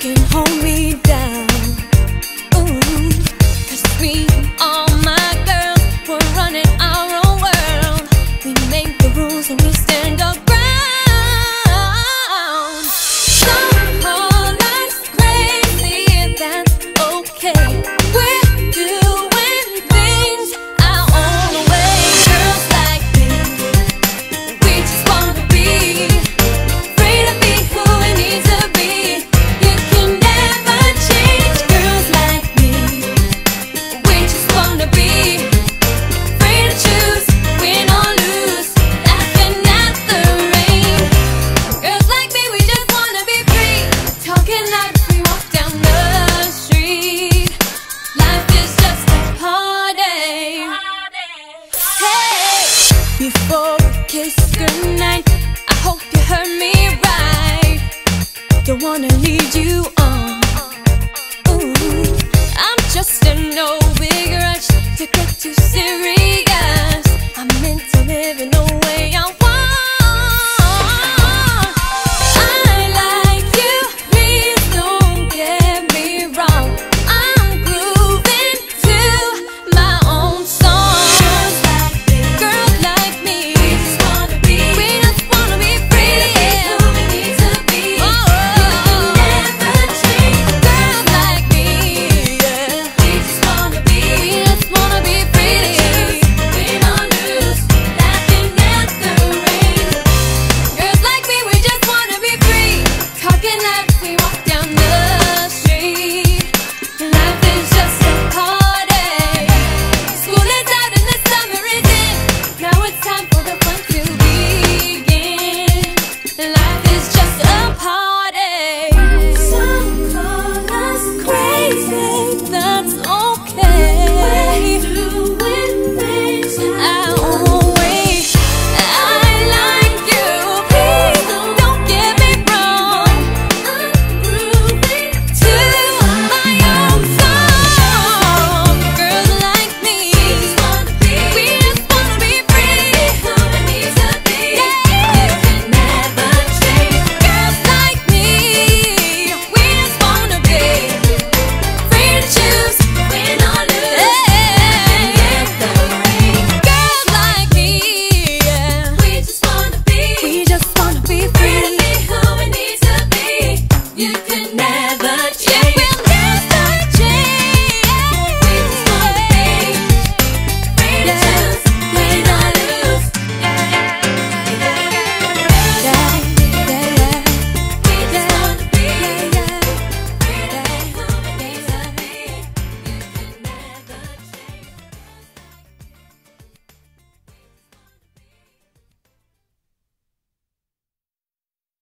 can hold me down. Ooh, cause we, all my girls, were running our own world. We made the rules and we tonight. I hope you heard me right. Don't wanna lead you is just a part.